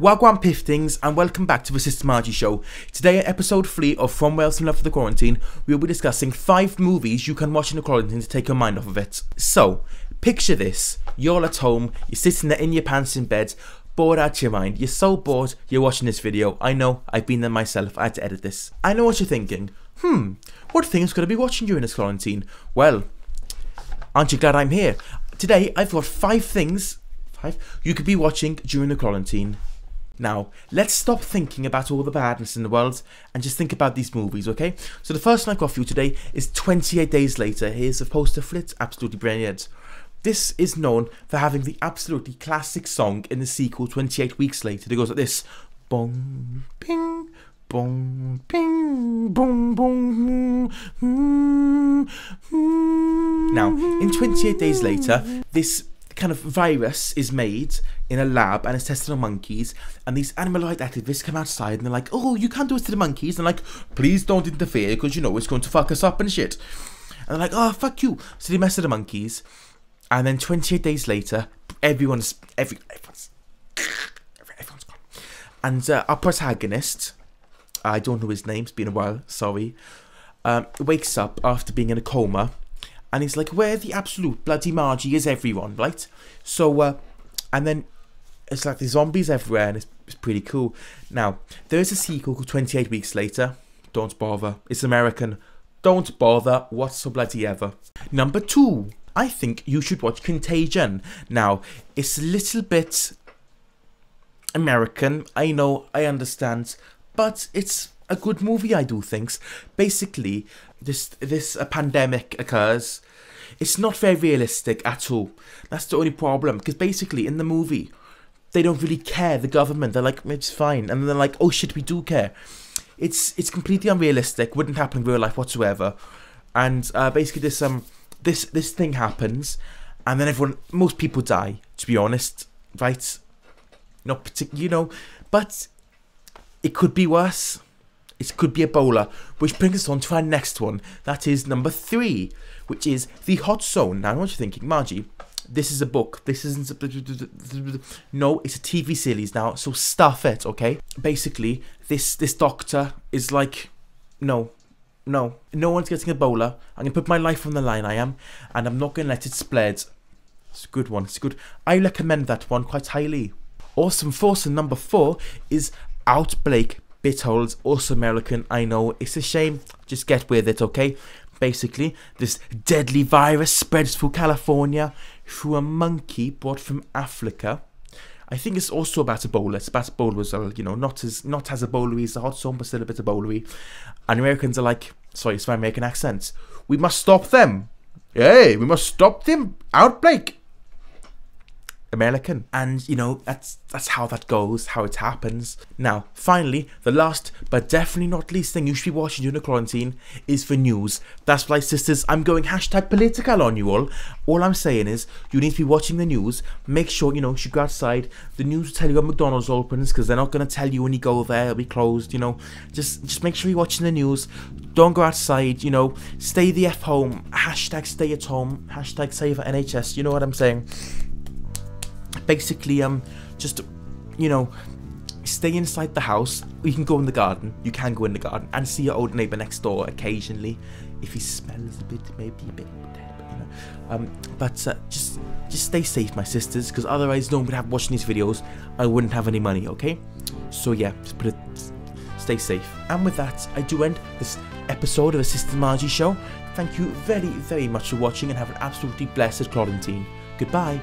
Wagwan Piftings and welcome back to the Sister Margie Show. Today episode 3 of From Wales With Love for the Quarantine, we will be discussing 5 movies you can watch in the quarantine to take your mind off of it. So, picture this, you're at home, you're sitting there in your pants in bed, bored out your mind, you're so bored you're watching this video. I know, I've been there myself, I had to edit this. I know what you're thinking, hmm, what things could I be watching during this quarantine? Well, aren't you glad I'm here? Today I've got 5 things, 5, you could be watching during the quarantine now, let's stop thinking about all the badness in the world and just think about these movies, okay? So the first one I've got for you today is 28 Days Later. Here's a poster for it, absolutely brilliant. This is known for having the absolutely classic song in the sequel 28 Weeks Later. It goes like this. Bong, ping, bong, ping, bong, bong, mm, mm, Now, in 28 Days Later, this kind of virus is made in a lab and it's tested on monkeys and these animal rights activists come outside and they're like oh you can't do this to the monkeys. And like please don't interfere because you know it's going to fuck us up and shit. And they're like oh fuck you. So they mess with the monkeys and then 28 days later everyone's every everyone's everyone's gone. And uh, our protagonist I don't know his name it's been a while sorry um, wakes up after being in a coma and he's like, where the absolute bloody Margie is everyone, right? So, uh, and then it's like the zombies everywhere, and it's, it's pretty cool. Now, there is a sequel called 28 Weeks Later. Don't bother. It's American. Don't bother What's whatsoever bloody ever. Number two, I think you should watch Contagion. Now, it's a little bit American. I know, I understand, but it's a good movie, I do think. Basically, this this a pandemic occurs. It's not very realistic at all. That's the only problem. Because basically, in the movie, they don't really care. The government, they're like, it's fine, and then they're like, oh shit, we do care. It's it's completely unrealistic. Wouldn't happen in real life whatsoever. And uh, basically, this um this this thing happens, and then everyone, most people die. To be honest, right? Not particular, you know, but it could be worse. It could be Ebola, which brings us on to our next one. That is number three, which is The Hot Zone. Now, what you're thinking, Margie. This is a book. This isn't. No, it's a TV series now. So stuff it, okay? Basically, this this doctor is like, no, no, no one's getting Ebola. I'm gonna put my life on the line. I am, and I'm not gonna let it spread. It's a good one. It's good. I recommend that one quite highly. Awesome Force and number four is Outbreak Bitholes, also American, I know, it's a shame, just get with it, okay? Basically, this deadly virus spreads through California through a monkey brought from Africa. I think it's also about Ebola. It's about Ebola as well, you know, not as not as Ebola as a hot zone, but still a bit Ebola. And Americans are like, sorry, it's my American accent. We must stop them. Hey, we must stop them outbreak. American. And you know, that's that's how that goes, how it happens. Now, finally, the last but definitely not least thing you should be watching during the quarantine is for news. That's why sisters, I'm going hashtag political on you all. All I'm saying is you need to be watching the news. Make sure, you know, you go outside. The news will tell you when McDonald's opens because they're not gonna tell you when you go there, it'll be closed, you know. Just just make sure you're watching the news. Don't go outside, you know, stay the F home. Hashtag stay at home. Hashtag save NHS. You know what I'm saying? Basically um just you know stay inside the house. You can go in the garden. You can go in the garden and see your old neighbor next door occasionally. If he smells a bit maybe a bit um but uh, just just stay safe my sisters because otherwise no one would have watching these videos. I wouldn't have any money okay? So yeah just put it stay safe. And with that i do end this episode of the sister margie show. Thank you very very much for watching and have an absolutely blessed quarantine. Goodbye